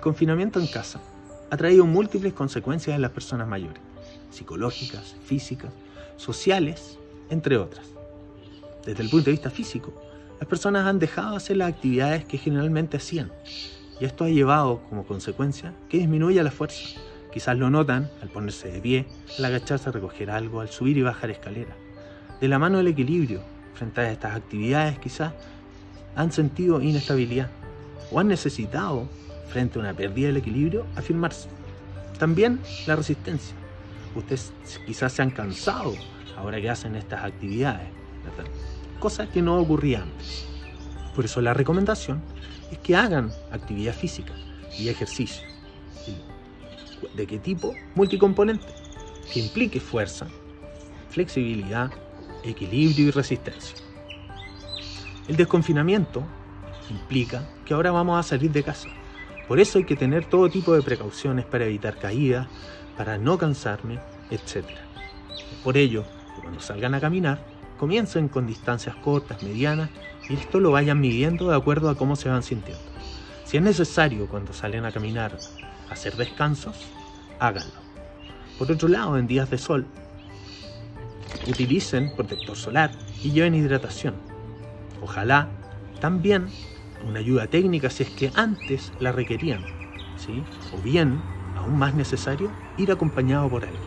confinamiento en casa ha traído múltiples consecuencias en las personas mayores, psicológicas, físicas, sociales, entre otras. Desde el punto de vista físico, las personas han dejado de hacer las actividades que generalmente hacían, y esto ha llevado como consecuencia que disminuya la fuerza. Quizás lo notan al ponerse de pie, al agacharse a recoger algo, al subir y bajar escaleras. De la mano del equilibrio, frente a estas actividades quizás han sentido inestabilidad o han necesitado, frente a una pérdida del equilibrio, afirmarse. También la resistencia. Ustedes quizás se han cansado ahora que hacen estas actividades, cosas que no ocurrían antes. Por eso la recomendación es que hagan actividad física y ejercicio. ¿De qué tipo? Multicomponente, que implique fuerza, flexibilidad, equilibrio y resistencia. El desconfinamiento implica que ahora vamos a salir de casa. Por eso hay que tener todo tipo de precauciones para evitar caídas, para no cansarme, etc. Por ello, cuando salgan a caminar, comiencen con distancias cortas, medianas, y esto lo vayan midiendo de acuerdo a cómo se van sintiendo. Si es necesario cuando salen a caminar hacer descansos, háganlo. Por otro lado, en días de sol, utilicen protector solar y lleven hidratación. Ojalá también una ayuda técnica si es que antes la requerían, ¿sí? o bien, aún más necesario, ir acompañado por alguien.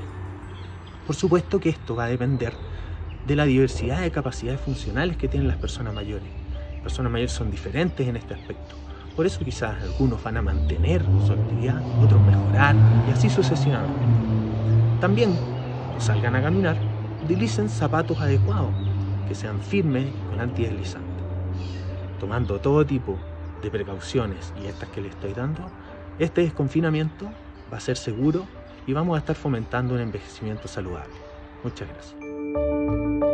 Por supuesto que esto va a depender de la diversidad de capacidades funcionales que tienen las personas mayores. Las personas mayores son diferentes en este aspecto. Por eso quizás algunos van a mantener su actividad, otros mejorar y así sucesivamente. También, cuando salgan a caminar, utilicen zapatos adecuados, que sean firmes con antideslizantes. Tomando todo tipo de precauciones y estas que les estoy dando, este desconfinamiento va a ser seguro y vamos a estar fomentando un envejecimiento saludable. Muchas gracias.